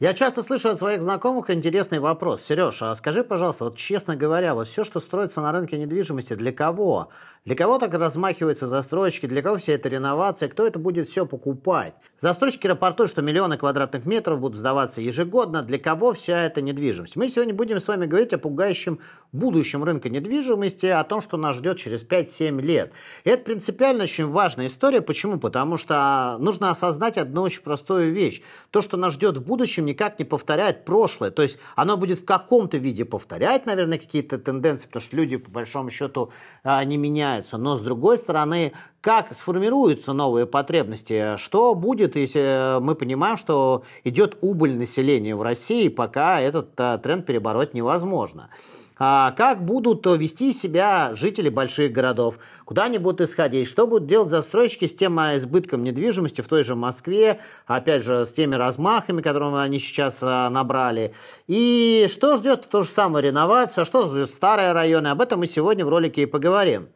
Я часто слышу от своих знакомых интересный вопрос. Сереж, а скажи, пожалуйста, вот честно говоря, вот все, что строится на рынке недвижимости, для кого? Для кого так размахиваются застройщики, для кого вся эта реновация, кто это будет все покупать? Застройщики рапортуют, что миллионы квадратных метров будут сдаваться ежегодно. Для кого вся эта недвижимость? Мы сегодня будем с вами говорить о пугающем будущем рынка недвижимости, о том, что нас ждет через 5-7 лет. И это принципиально очень важная история. Почему? Потому что нужно осознать одну очень простую вещь. То, что нас ждет в будущем, никак не повторяет прошлое. То есть оно будет в каком-то виде повторять, наверное, какие-то тенденции, потому что люди, по большому счету, а, не меняют меняются, но с другой стороны, как сформируются новые потребности, что будет, если мы понимаем, что идет убыль населения в России, пока этот а, тренд перебороть невозможно. А как будут вести себя жители больших городов, куда они будут исходить, что будут делать застройщики с тем а, избытком недвижимости в той же Москве, опять же, с теми размахами, которые они сейчас а, набрали. И что ждет? То же самое реновация, что ждет? Старые районы, об этом мы сегодня в ролике и поговорим.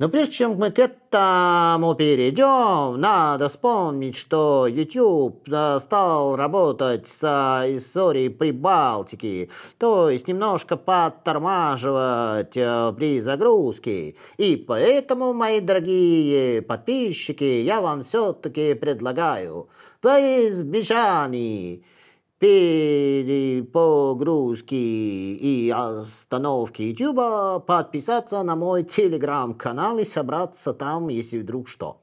Но прежде чем мы к этому перейдем, надо вспомнить, что YouTube э, стал работать с историей Прибалтики, то есть немножко подтормаживать э, при загрузке. И поэтому, мои дорогие подписчики, я вам все-таки предлагаю в избежании перепогрузки и остановки YouTube, подписаться на мой телеграм-канал и собраться там, если вдруг что.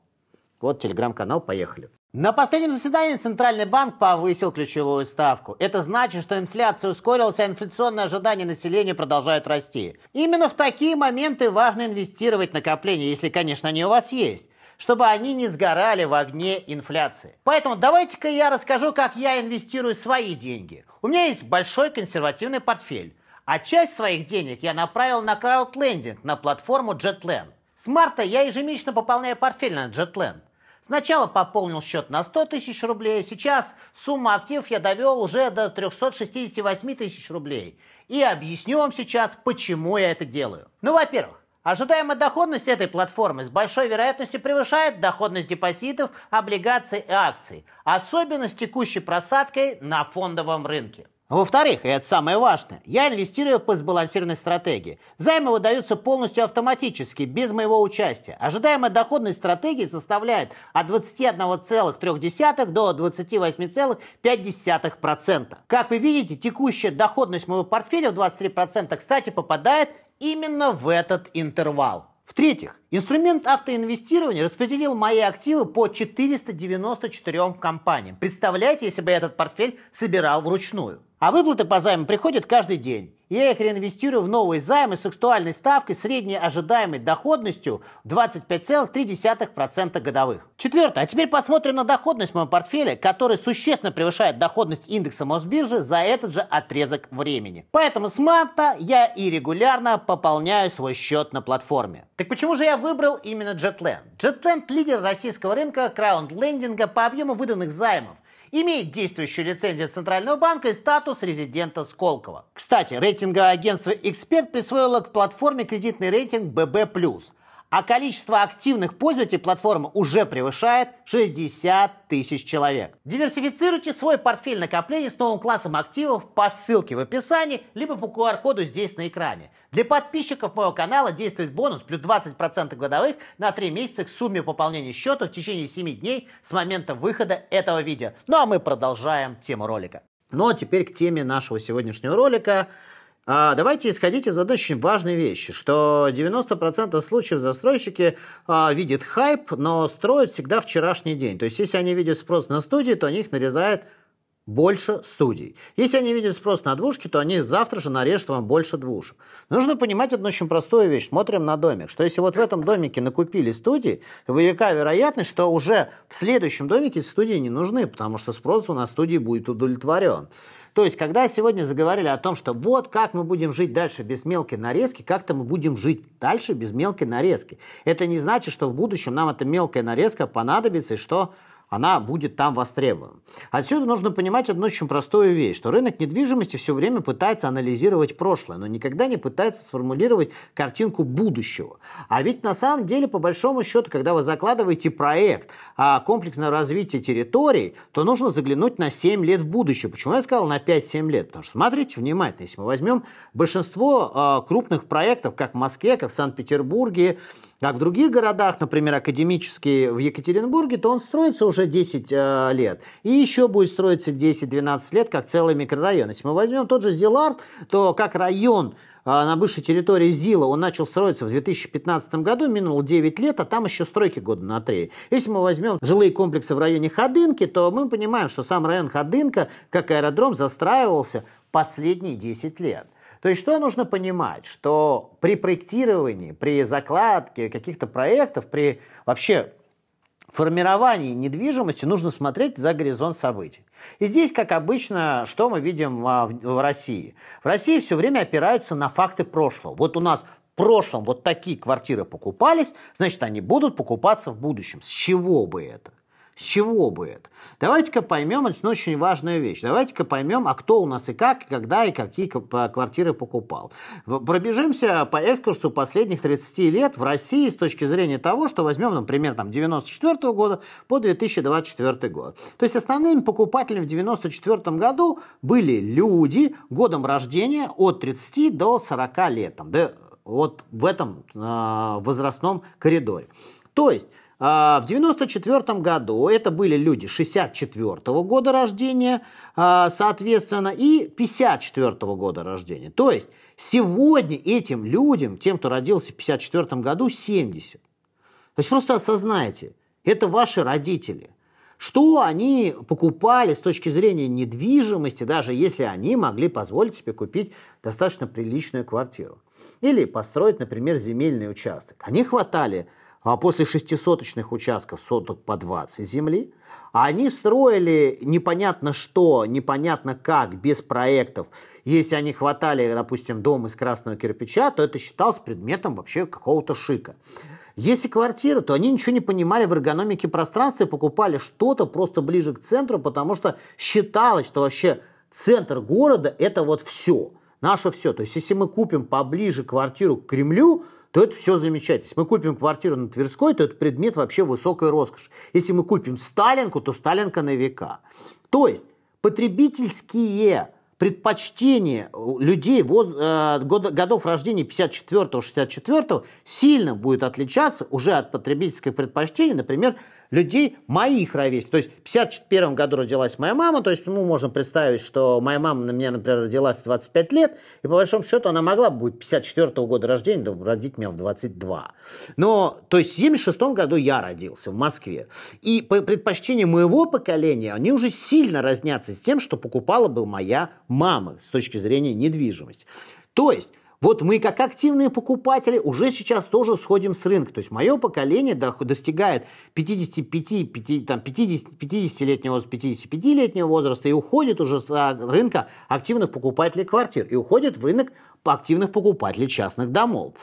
Вот телеграм-канал, поехали. На последнем заседании Центральный банк повысил ключевую ставку. Это значит, что инфляция ускорилась, а инфляционные ожидания населения продолжают расти. Именно в такие моменты важно инвестировать накопления, если, конечно, они у вас есть чтобы они не сгорали в огне инфляции. Поэтому давайте-ка я расскажу, как я инвестирую свои деньги. У меня есть большой консервативный портфель, а часть своих денег я направил на краудлендинг на платформу JetLand. С марта я ежемесячно пополняю портфель на JetLand. Сначала пополнил счет на 100 тысяч рублей, сейчас сумма активов я довел уже до 368 тысяч рублей. И объясню вам сейчас, почему я это делаю. Ну, во-первых, Ожидаемая доходность этой платформы с большой вероятностью превышает доходность депозитов, облигаций и акций, особенно с текущей просадкой на фондовом рынке. Во-вторых, и это самое важное, я инвестирую по сбалансированной стратегии. Займы выдаются полностью автоматически, без моего участия. Ожидаемая доходность стратегии составляет от 21,3 до 28,5%. Как вы видите, текущая доходность моего портфеля в 23%, кстати, попадает именно в этот интервал. В-третьих, инструмент автоинвестирования распределил мои активы по 494 компаниям. Представляете, если бы я этот портфель собирал вручную. А выплаты по займам приходят каждый день. Я их реинвестирую в новые займы с актуальной ставкой средней ожидаемой доходностью 25,3% годовых. Четвертое. А теперь посмотрим на доходность моего портфеля, который существенно превышает доходность индекса Мосбиржи за этот же отрезок времени. Поэтому с марта я и регулярно пополняю свой счет на платформе. Так почему же я выбрал именно JetLand? JetLand – лидер российского рынка краунд-лендинга по объему выданных займов имеет действующую лицензию Центрального банка и статус резидента Сколково. Кстати, рейтинговое агентство «Эксперт» присвоило к платформе кредитный рейтинг BB+ а количество активных пользователей платформы уже превышает 60 тысяч человек. Диверсифицируйте свой портфель накоплений с новым классом активов по ссылке в описании, либо по QR-коду здесь на экране. Для подписчиков моего канала действует бонус плюс 20% годовых на 3 месяца к сумме пополнения счета в течение 7 дней с момента выхода этого видео. Ну а мы продолжаем тему ролика. Ну а теперь к теме нашего сегодняшнего ролика – давайте исходить из одной очень важной вещи, что 90% случаев застройщики а, видят хайп, но строят всегда вчерашний день. То есть, если они видят спрос на студии, то они их нарезают больше студий. Если они видят спрос на двушки, то они завтра же нарежут вам больше двушек. Нужно понимать одну очень простую вещь. Смотрим на домик. Что если вот в этом домике накупили студии, велика вероятность, что уже в следующем домике студии не нужны, потому что спрос на студии будет удовлетворен. То есть, когда сегодня заговорили о том, что вот как мы будем жить дальше без мелкой нарезки, как-то мы будем жить дальше без мелкой нарезки. Это не значит, что в будущем нам эта мелкая нарезка понадобится, и что она будет там востребована. Отсюда нужно понимать одну очень простую вещь, что рынок недвижимости все время пытается анализировать прошлое, но никогда не пытается сформулировать картинку будущего. А ведь на самом деле, по большому счету, когда вы закладываете проект а, комплексного развития территорий, то нужно заглянуть на 7 лет в будущее. Почему я сказал на 5-7 лет? Потому что смотрите внимательно, если мы возьмем большинство а, крупных проектов, как в Москве, как в Санкт-Петербурге, как в других городах, например, академический в Екатеринбурге, то он строится уже 10 э, лет. И еще будет строиться 10-12 лет, как целый микрорайон. Если мы возьмем тот же Зилард, то как район э, на бывшей территории ЗИЛа он начал строиться в 2015 году, минуло 9 лет, а там еще стройки года на 3. Если мы возьмем жилые комплексы в районе Ходынки, то мы понимаем, что сам район Ходынка, как аэродром, застраивался последние 10 лет. То есть что нужно понимать? Что при проектировании, при закладке каких-то проектов, при вообще формировании недвижимости нужно смотреть за горизонт событий. И здесь, как обычно, что мы видим а, в России? В России все время опираются на факты прошлого. Вот у нас в прошлом вот такие квартиры покупались, значит, они будут покупаться в будущем. С чего бы это? С чего бы это? Давайте-ка поймем, это очень важная вещь. Давайте-ка поймем, а кто у нас и как, и когда, и какие квартиры покупал. Пробежимся по экскурсу последних 30 лет в России с точки зрения того, что возьмем, например, там 94 года по 2024 год. То есть основными покупателями в 94 году были люди годом рождения от 30 до 40 лет. Там, да, вот в этом э, возрастном коридоре. То есть в 1994 году это были люди 64 года рождения, а, соответственно, и 54 года рождения. То есть сегодня этим людям, тем, кто родился в 54 году, 70. То есть просто осознайте, это ваши родители. Что они покупали с точки зрения недвижимости, даже если они могли позволить себе купить достаточно приличную квартиру. Или построить, например, земельный участок. Они хватали а после шестисоточных участков соток по 20 земли, а они строили непонятно что, непонятно как, без проектов. Если они хватали, допустим, дом из красного кирпича, то это считалось предметом вообще какого-то шика. Если квартира, то они ничего не понимали в эргономике пространства и покупали что-то просто ближе к центру, потому что считалось, что вообще центр города это вот все, наше все. То есть если мы купим поближе квартиру к Кремлю, то это все замечательно. Если мы купим квартиру на Тверской, то это предмет вообще высокой роскоши. Если мы купим Сталинку, то Сталинка на века. То есть потребительские предпочтения людей воз, э, год, годов рождения 54-64 сильно будет отличаться уже от потребительских предпочтений, например, людей моих ровесников. То есть в 51 году родилась моя мама, то есть мы можем представить, что моя мама на меня, например, родила в 25 лет, и по большому счету она могла бы быть 54 года рождения, родить меня в 22. Но, то есть в 76 году я родился в Москве. И по предпочтению моего поколения, они уже сильно разнятся с тем, что покупала бы моя мама с точки зрения недвижимости. То есть вот мы, как активные покупатели, уже сейчас тоже сходим с рынка. То есть мое поколение достигает 55, 50, там, 50, 50-летнего возраста, 55-летнего возраста и уходит уже с рынка активных покупателей квартир и уходит в рынок активных покупателей частных домов.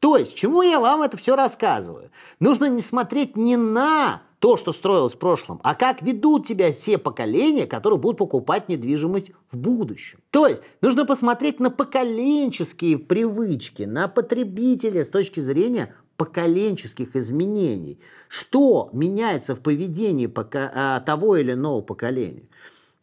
То есть, чему я вам это все рассказываю? Нужно не смотреть не на то, что строилось в прошлом, а как ведут тебя все поколения, которые будут покупать недвижимость в будущем. То есть нужно посмотреть на поколенческие привычки, на потребителя с точки зрения поколенческих изменений. Что меняется в поведении пока, а, того или иного поколения.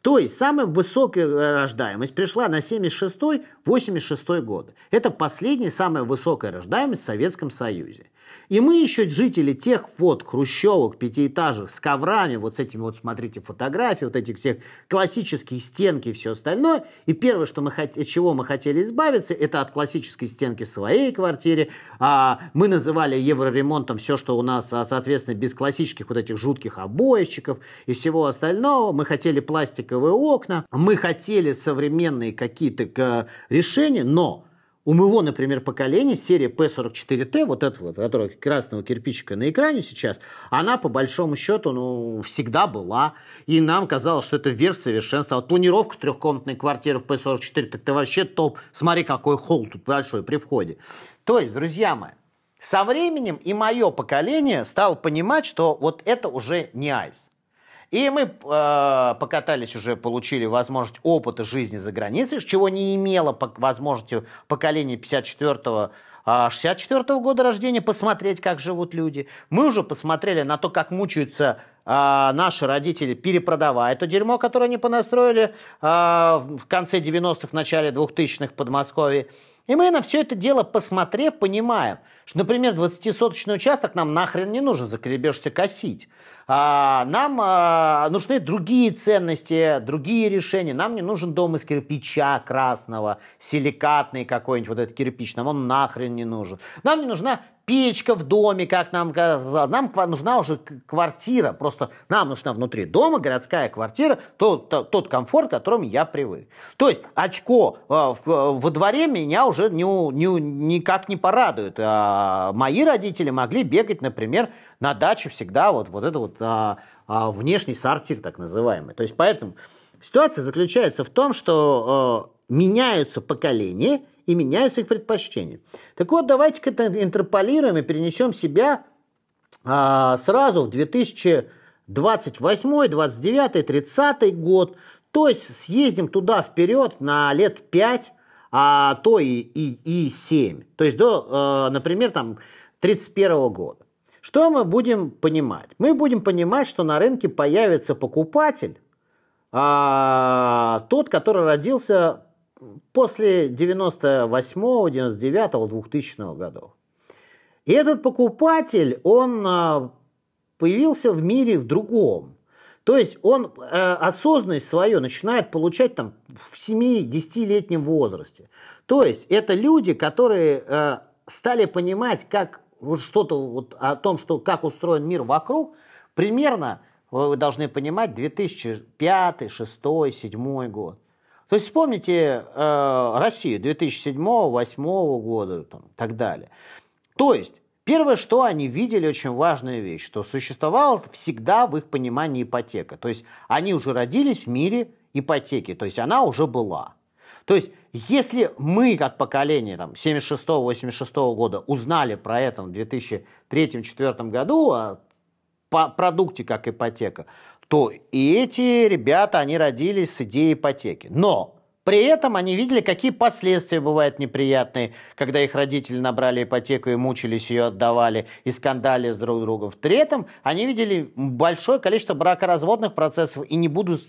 То есть самая высокая рождаемость пришла на 76-86 годы. Это последняя самая высокая рождаемость в Советском Союзе. И мы еще жители тех вот хрущевок, пятиэтажек с коврами, вот с этими вот, смотрите, фотографии, вот этих всех классических стенки и все остальное. И первое, что мы, от чего мы хотели избавиться, это от классической стенки своей квартире. А, мы называли евроремонтом все, что у нас, а, соответственно, без классических вот этих жутких обоечников и всего остального. Мы хотели пластиковые окна, мы хотели современные какие-то решения, но у моего, например, поколения серия P44T, вот эта вот, которая красного кирпичика на экране сейчас, она по большому счету ну, всегда была. И нам казалось, что это верх совершенства. Вот планировка трехкомнатной квартиры в P44, так ты вообще топ. Смотри, какой холл тут большой при входе. То есть, друзья мои, со временем и мое поколение стало понимать, что вот это уже не айс. И мы э, покатались уже, получили возможность опыта жизни за границей, чего не имело по возможности поколения 54-го 64 -го года рождения, посмотреть, как живут люди. Мы уже посмотрели на то, как мучаются а, наши родители, перепродавая это дерьмо, которое они понастроили а, в конце 90-х, начале 2000-х в Подмосковье. И мы на все это дело, посмотрев, понимаем, что, например, 20-соточный участок нам нахрен не нужен, заколебешься косить. А, нам а, нужны другие ценности, другие решения. Нам не нужен дом из кирпича красного, силикатный какой-нибудь, вот этот кирпич, нам он нахрен не нужен. Нам не нужна печка в доме, как нам казалось. Нам нужна уже квартира. Просто нам нужна внутри дома городская квартира, тот, тот, комфорт, к которому я привык. То есть очко э, во дворе меня уже не, не, никак не порадует. А мои родители могли бегать, например, на даче всегда вот, вот это вот а, а, внешний сортир так называемый. То есть поэтому ситуация заключается в том, что а, меняются поколения – и меняются их предпочтения. Так вот, давайте-ка интерполируем и перенесем себя а, сразу в 2028, 29, 30 год. То есть съездим туда вперед на лет 5, а то и, и, и 7. То есть до, э, например, там 31 года. Что мы будем понимать? Мы будем понимать, что на рынке появится покупатель, а, тот, который родился после 98, 99, 2000 годов. И этот покупатель, он а, появился в мире в другом. То есть он э, осознанность свою начинает получать там в 7-10-летнем возрасте. То есть это люди, которые э, стали понимать, как что-то вот о том, что, как устроен мир вокруг, примерно, вы должны понимать, 2005, 2006, 2007 год. То есть вспомните э, Россию 2007-2008 года и так далее. То есть Первое, что они видели, очень важная вещь, что существовала всегда в их понимании ипотека. То есть они уже родились в мире ипотеки, то есть она уже была. То есть если мы, как поколение там, 76-86 года, узнали про это в 2003-2004 году, о продукте как ипотека, то и эти ребята, они родились с идеей ипотеки. Но при этом они видели, какие последствия бывают неприятные, когда их родители набрали ипотеку и мучились ее отдавали, и скандали с друг другом. При этом они видели большое количество бракоразводных процессов и не будут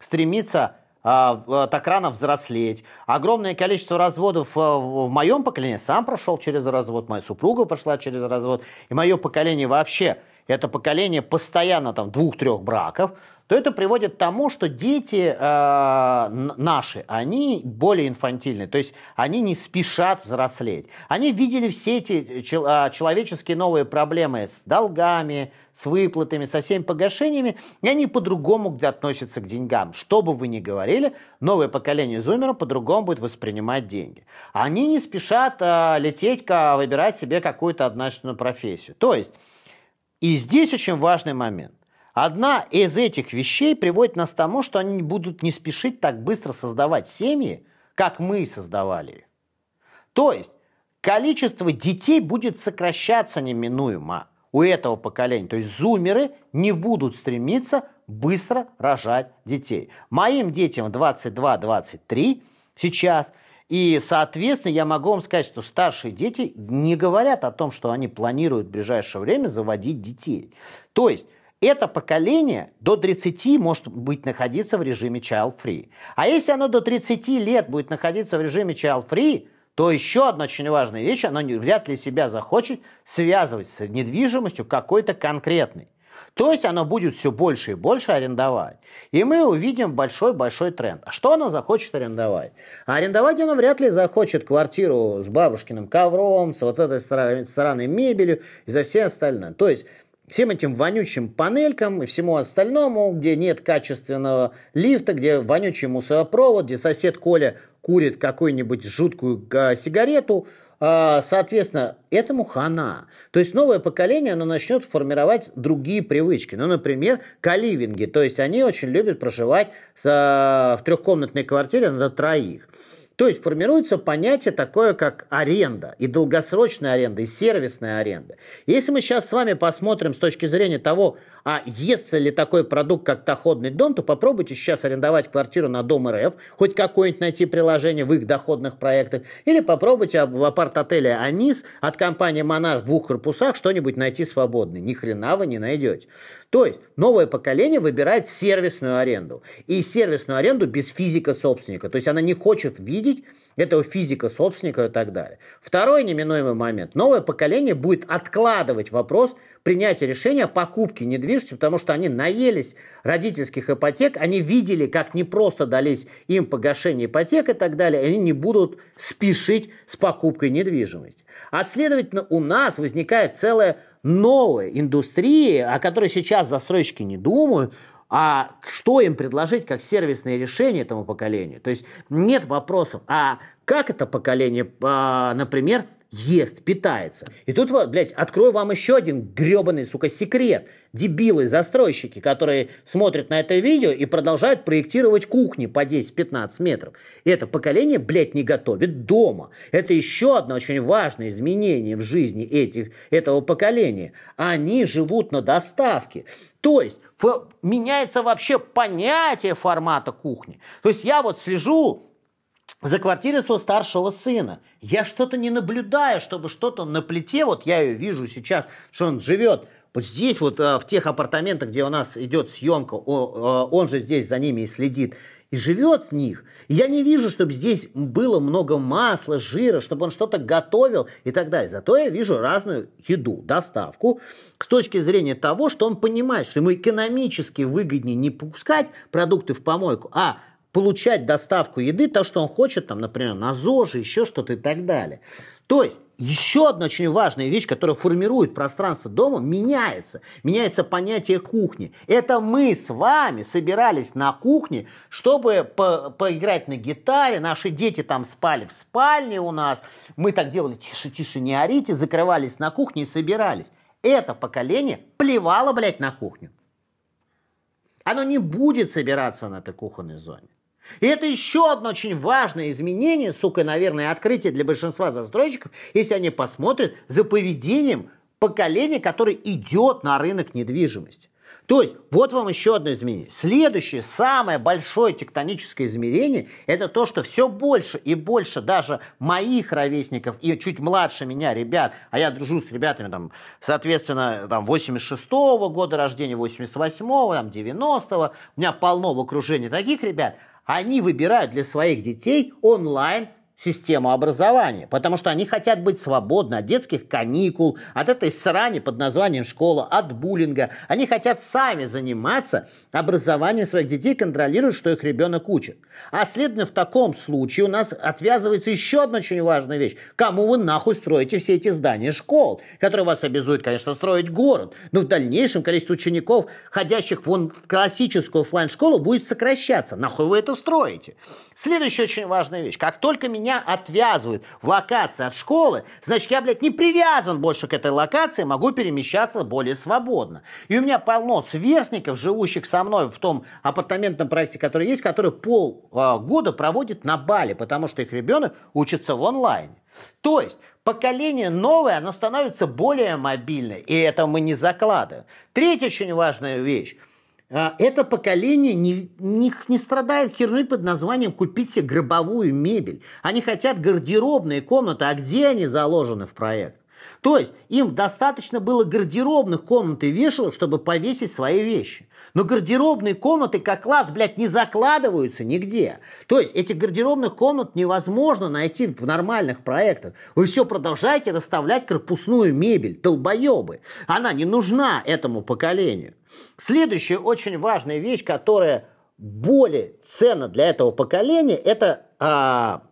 стремиться а, так рано взрослеть. Огромное количество разводов а, в моем поколении. Сам прошел через развод, моя супруга прошла через развод. И мое поколение вообще – это поколение постоянно там двух-трех браков, то это приводит к тому, что дети э, наши, они более инфантильны, то есть они не спешат взрослеть. Они видели все эти чел- э, человеческие новые проблемы с долгами, с выплатами, со всеми погашениями, и они по-другому относятся к деньгам. Что бы вы ни говорили, новое поколение зумеров по-другому будет воспринимать деньги. Они не спешат э, лететь, выбирать себе какую-то однозначную профессию. То есть и здесь очень важный момент. Одна из этих вещей приводит нас к тому, что они будут не спешить так быстро создавать семьи, как мы создавали. То есть количество детей будет сокращаться неминуемо у этого поколения. То есть зумеры не будут стремиться быстро рожать детей. Моим детям 22-23 сейчас – и, соответственно, я могу вам сказать, что старшие дети не говорят о том, что они планируют в ближайшее время заводить детей. То есть это поколение до 30 может быть находиться в режиме child-free. А если оно до 30 лет будет находиться в режиме child-free, то еще одна очень важная вещь, оно вряд ли себя захочет связывать с недвижимостью какой-то конкретной. То есть оно будет все больше и больше арендовать. И мы увидим большой-большой тренд. А что оно захочет арендовать? А арендовать оно вряд ли захочет квартиру с бабушкиным ковром, с вот этой странной мебелью и за все остальное. То есть всем этим вонючим панелькам и всему остальному, где нет качественного лифта, где вонючий мусоропровод, где сосед Коля курит какую-нибудь жуткую а, сигарету – соответственно, этому хана. То есть новое поколение, оно начнет формировать другие привычки. Ну, например, каливинги. То есть они очень любят проживать в трехкомнатной квартире на троих. То есть формируется понятие такое, как аренда, и долгосрочная аренда, и сервисная аренда. Если мы сейчас с вами посмотрим с точки зрения того, а есть ли такой продукт, как доходный дом, то попробуйте сейчас арендовать квартиру на Дом РФ, хоть какое-нибудь найти приложение в их доходных проектах, или попробуйте в апарт-отеле Анис от компании Монарх в двух корпусах что-нибудь найти свободное. Ни хрена вы не найдете. То есть новое поколение выбирает сервисную аренду. И сервисную аренду без физика собственника. То есть она не хочет видеть этого физика собственника и так далее. Второй неминуемый момент. Новое поколение будет откладывать вопрос принятия решения о покупке недвижимости, потому что они наелись родительских ипотек, они видели, как не просто дались им погашение ипотек и так далее, и они не будут спешить с покупкой недвижимости. А следовательно, у нас возникает целая новая индустрия, о которой сейчас застройщики не думают, а что им предложить как сервисное решение этому поколению. То есть нет вопросов, а как это поколение, а, например, ест, питается. И тут, вот, блядь, открою вам еще один гребаный, сука, секрет. Дебилы-застройщики, которые смотрят на это видео и продолжают проектировать кухни по 10-15 метров. Это поколение, блядь, не готовит дома. Это еще одно очень важное изменение в жизни этих, этого поколения. Они живут на доставке. То есть меняется вообще понятие формата кухни. То есть я вот слежу за квартирой своего старшего сына. Я что-то не наблюдаю, чтобы что-то на плите, вот я ее вижу сейчас, что он живет вот здесь вот а, в тех апартаментах, где у нас идет съемка, а, он же здесь за ними и следит, и живет с них. И я не вижу, чтобы здесь было много масла, жира, чтобы он что-то готовил и так далее. Зато я вижу разную еду, доставку, с точки зрения того, что он понимает, что ему экономически выгоднее не пускать продукты в помойку, а получать доставку еды, то, что он хочет, там, например, на ЗОЖе, еще что-то и так далее. То есть еще одна очень важная вещь, которая формирует пространство дома, меняется. Меняется понятие кухни. Это мы с вами собирались на кухне, чтобы по поиграть на гитаре. Наши дети там спали в спальне у нас. Мы так делали, тише, тише, не орите, закрывались на кухне и собирались. Это поколение плевало, блядь, на кухню. Оно не будет собираться на этой кухонной зоне. И это еще одно очень важное изменение, сука, наверное, открытие для большинства застройщиков, если они посмотрят за поведением поколения, которое идет на рынок недвижимости. То есть, вот вам еще одно изменение. Следующее, самое большое тектоническое измерение, это то, что все больше и больше даже моих ровесников и чуть младше меня ребят, а я дружу с ребятами, там, соответственно, там, 86-го года рождения, 88-го, там, 90-го, у меня полно в окружении таких ребят – они выбирают для своих детей онлайн систему образования, потому что они хотят быть свободны от детских каникул, от этой срани под названием школа, от буллинга. Они хотят сами заниматься образованием своих детей, контролируя, что их ребенок учит. А следовательно, в таком случае у нас отвязывается еще одна очень важная вещь. Кому вы нахуй строите все эти здания школ, которые вас обязуют, конечно, строить город, но в дальнейшем количество учеников, ходящих вон в классическую офлайн школу будет сокращаться. Нахуй вы это строите? Следующая очень важная вещь. Как только меня меня отвязывают в локации от школы, значит, я, блядь, не привязан больше к этой локации, могу перемещаться более свободно. И у меня полно сверстников, живущих со мной в том апартаментном проекте, который есть, которые полгода проводят на Бали, потому что их ребенок учится в онлайне. То есть поколение новое, оно становится более мобильное, и это мы не закладываем. Третья очень важная вещь. А, это поколение не, не, не страдает херней под названием «купить себе гробовую мебель». Они хотят гардеробные комнаты, а где они заложены в проект? То есть им достаточно было гардеробных комнат и вешалок, чтобы повесить свои вещи. Но гардеробные комнаты как класс, блядь, не закладываются нигде. То есть этих гардеробных комнат невозможно найти в нормальных проектах. Вы все продолжаете расставлять корпусную мебель, долбоебы. Она не нужна этому поколению. Следующая очень важная вещь, которая более ценна для этого поколения, это а,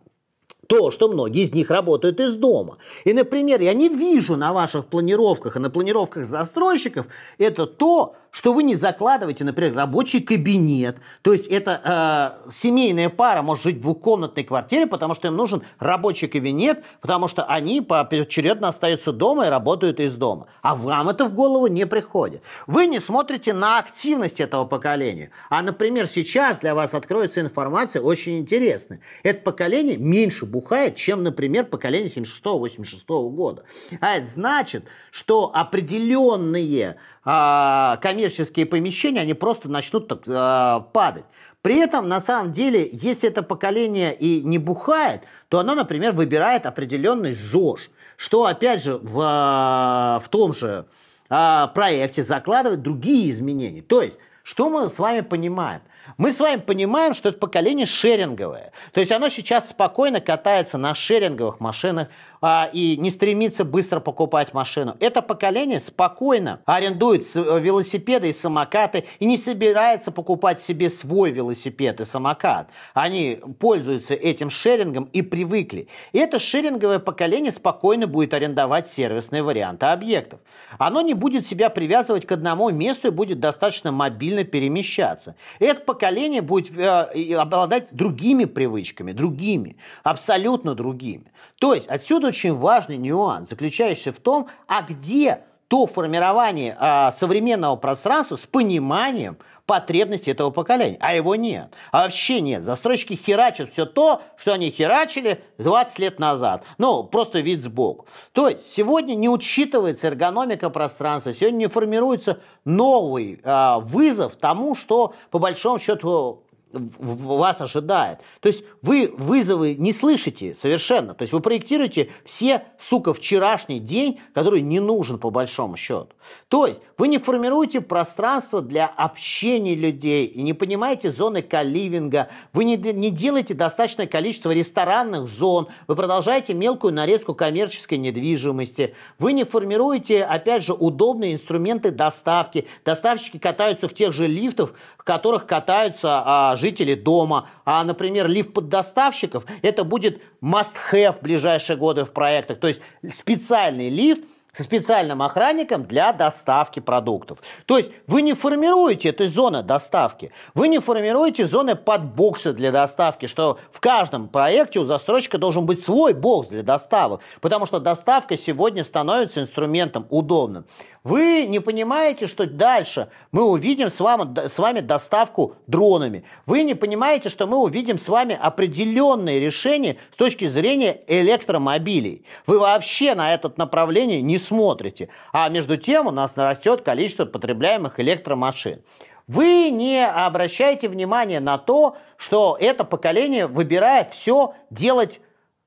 то, что многие из них работают из дома. И, например, я не вижу на ваших планировках и на планировках застройщиков это то, что вы не закладываете, например, рабочий кабинет. То есть это э, семейная пара может жить в двухкомнатной квартире, потому что им нужен рабочий кабинет, потому что они поочередно остаются дома и работают из дома. А вам это в голову не приходит. Вы не смотрите на активность этого поколения. А, например, сейчас для вас откроется информация очень интересная. Это поколение меньше бухает, чем, например, поколение 76-86 года. А это значит, что определенные а, комиссии коммерческие помещения, они просто начнут э, падать. При этом, на самом деле, если это поколение и не бухает, то оно, например, выбирает определенный ЗОЖ, что, опять же, в, а, в том же а, проекте закладывает другие изменения. То есть, что мы с вами понимаем? Мы с вами понимаем, что это поколение шеринговое. То есть оно сейчас спокойно катается на шеринговых машинах, а, и не стремится быстро покупать машину. Это поколение спокойно арендует э, велосипеды и самокаты и не собирается покупать себе свой велосипед и самокат. Они пользуются этим шерингом и привыкли. И это шеринговое поколение спокойно будет арендовать сервисные варианты объектов. Оно не будет себя привязывать к одному месту и будет достаточно мобильно перемещаться. Это поколение будет э, обладать другими привычками, другими, абсолютно другими. То есть отсюда очень важный нюанс, заключающийся в том, а где то формирование а, современного пространства с пониманием потребностей этого поколения. А его нет. А вообще нет. Застройщики херачат все то, что они херачили 20 лет назад. Ну, просто вид сбоку. То есть сегодня не учитывается эргономика пространства, сегодня не формируется новый а, вызов тому, что по большому счету вас ожидает. То есть вы вызовы не слышите совершенно. То есть вы проектируете все, сука, вчерашний день, который не нужен по большому счету. То есть вы не формируете пространство для общения людей и не понимаете зоны каливинга, вы не, не делаете достаточное количество ресторанных зон, вы продолжаете мелкую нарезку коммерческой недвижимости, вы не формируете, опять же, удобные инструменты доставки. Доставщики катаются в тех же лифтах, в которых катаются а, жители дома. А, например, лифт под доставщиков, это будет must-have в ближайшие годы в проектах. То есть специальный лифт, со специальным охранником для доставки продуктов. То есть вы не формируете эту зону доставки, вы не формируете зоны под боксы для доставки, что в каждом проекте у застройщика должен быть свой бокс для доставок, потому что доставка сегодня становится инструментом удобным. Вы не понимаете, что дальше мы увидим с вами, с вами доставку дронами. Вы не понимаете, что мы увидим с вами определенные решения с точки зрения электромобилей. Вы вообще на это направление не смотрите. А между тем у нас нарастет количество потребляемых электромашин. Вы не обращаете внимания на то, что это поколение выбирает все делать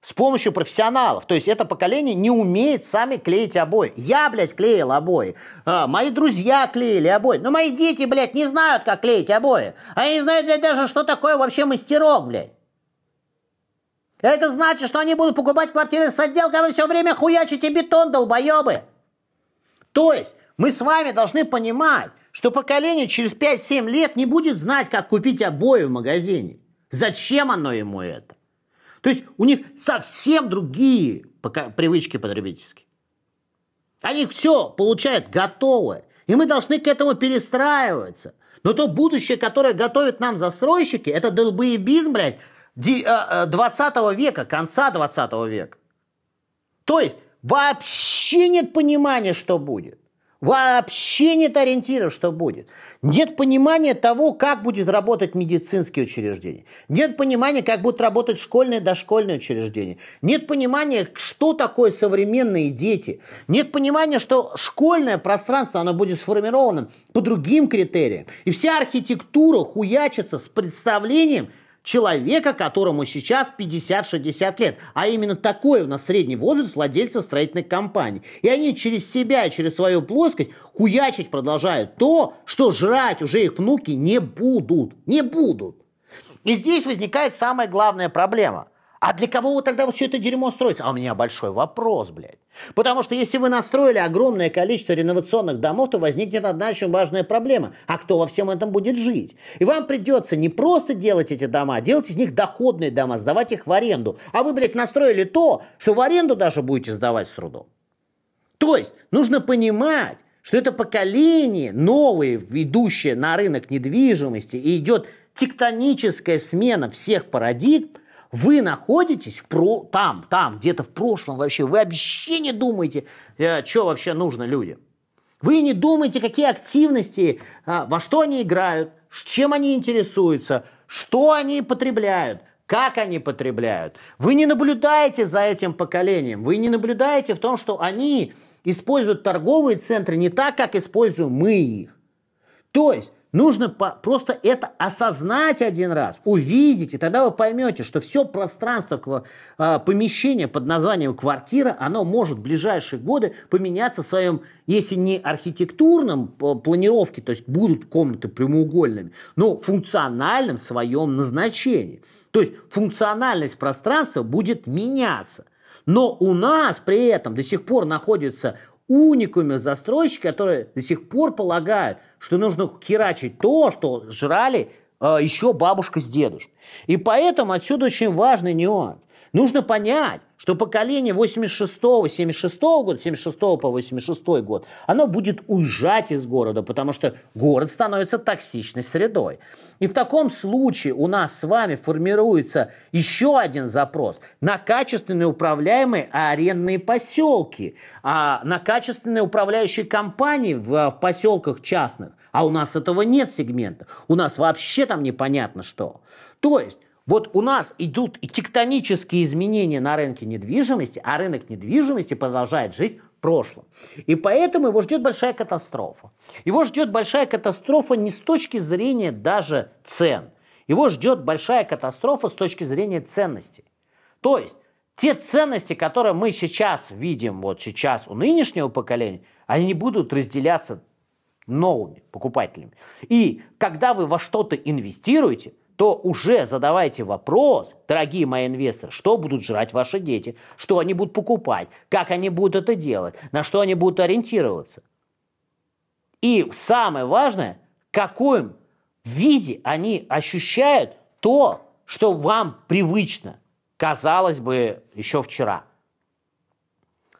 с помощью профессионалов. То есть это поколение не умеет сами клеить обои. Я, блядь, клеил обои. А, мои друзья клеили обои. Но мои дети, блядь, не знают, как клеить обои. Они не знают, блядь, даже, что такое вообще мастерок, блядь. Это значит, что они будут покупать квартиры с отделкой, а вы все время хуячите бетон, долбоебы. То есть мы с вами должны понимать, что поколение через 5-7 лет не будет знать, как купить обои в магазине. Зачем оно ему это? То есть у них совсем другие привычки потребительские. Они все получают готовое. И мы должны к этому перестраиваться. Но то будущее, которое готовят нам застройщики, это долбоебизм, блядь, 20 э, э, века, конца 20 века. То есть вообще нет понимания, что будет. Вообще нет ориентиров, что будет. Нет понимания того, как будет работать медицинские учреждения. Нет понимания, как будут работать школьные дошкольные учреждения. Нет понимания, что такое современные дети. Нет понимания, что школьное пространство, оно будет сформировано по другим критериям. И вся архитектура хуячится с представлением – человека, которому сейчас 50-60 лет. А именно такой у нас средний возраст владельца строительной компании. И они через себя, через свою плоскость хуячить продолжают то, что жрать уже их внуки не будут. Не будут. И здесь возникает самая главная проблема – а для кого вот тогда вот все это дерьмо строится? А у меня большой вопрос, блядь. Потому что если вы настроили огромное количество реновационных домов, то возникнет одна очень важная проблема. А кто во всем этом будет жить? И вам придется не просто делать эти дома, а делать из них доходные дома, сдавать их в аренду. А вы, блядь, настроили то, что в аренду даже будете сдавать с трудом. То есть нужно понимать, что это поколение новое, идущее на рынок недвижимости, и идет тектоническая смена всех парадигм, вы находитесь про... там, там, где-то в прошлом вообще. Вы вообще не думаете, э, что вообще нужно людям. Вы не думаете, какие активности, э, во что они играют, чем они интересуются, что они потребляют, как они потребляют. Вы не наблюдаете за этим поколением. Вы не наблюдаете в том, что они используют торговые центры не так, как используем мы их. То есть нужно по- просто это осознать один раз, увидеть, и тогда вы поймете, что все пространство э, помещения под названием квартира, оно может в ближайшие годы поменяться в своем, если не архитектурном э, планировке, то есть будут комнаты прямоугольными, но функциональном своем назначении. То есть функциональность пространства будет меняться. Но у нас при этом до сих пор находится уникуме застройщики, которые до сих пор полагают, что нужно херачить то, что жрали э, еще бабушка с дедушкой. И поэтому отсюда очень важный нюанс. Нужно понять, что поколение 86-го, 76-го года, 76 по 86 год, оно будет уезжать из города, потому что город становится токсичной средой. И в таком случае у нас с вами формируется еще один запрос на качественные управляемые арендные поселки, а на качественные управляющие компании в, поселках частных. А у нас этого нет сегмента. У нас вообще там непонятно что. То есть вот у нас идут и тектонические изменения на рынке недвижимости, а рынок недвижимости продолжает жить в прошлом. И поэтому его ждет большая катастрофа. Его ждет большая катастрофа не с точки зрения даже цен. Его ждет большая катастрофа с точки зрения ценностей. То есть те ценности, которые мы сейчас видим, вот сейчас у нынешнего поколения, они не будут разделяться новыми покупателями. И когда вы во что-то инвестируете – то уже задавайте вопрос, дорогие мои инвесторы, что будут жрать ваши дети, что они будут покупать, как они будут это делать, на что они будут ориентироваться. И самое важное, в каком виде они ощущают то, что вам привычно, казалось бы, еще вчера.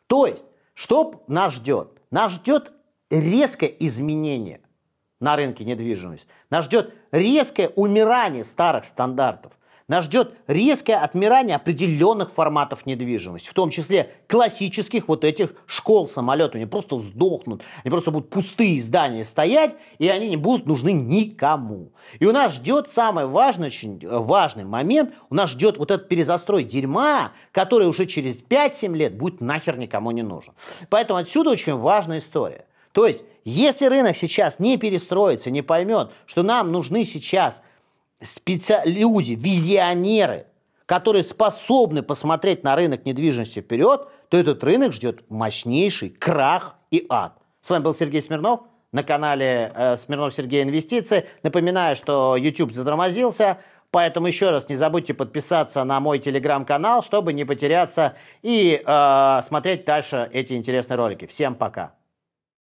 То есть, что нас ждет? Нас ждет резкое изменение на рынке недвижимости. Нас ждет резкое умирание старых стандартов. Нас ждет резкое отмирание определенных форматов недвижимости, в том числе классических вот этих школ самолетов. Они просто сдохнут, они просто будут пустые здания стоять, и они не будут нужны никому. И у нас ждет самый важный, очень важный момент, у нас ждет вот этот перезастрой дерьма, который уже через 5-7 лет будет нахер никому не нужен. Поэтому отсюда очень важная история. То есть, если рынок сейчас не перестроится, не поймет, что нам нужны сейчас специ... люди, визионеры, которые способны посмотреть на рынок недвижимости вперед, то этот рынок ждет мощнейший крах и ад. С вами был Сергей Смирнов на канале э, Смирнов Сергей Инвестиции. Напоминаю, что YouTube затормозился, поэтому еще раз не забудьте подписаться на мой телеграм-канал, чтобы не потеряться и э, смотреть дальше эти интересные ролики. Всем пока!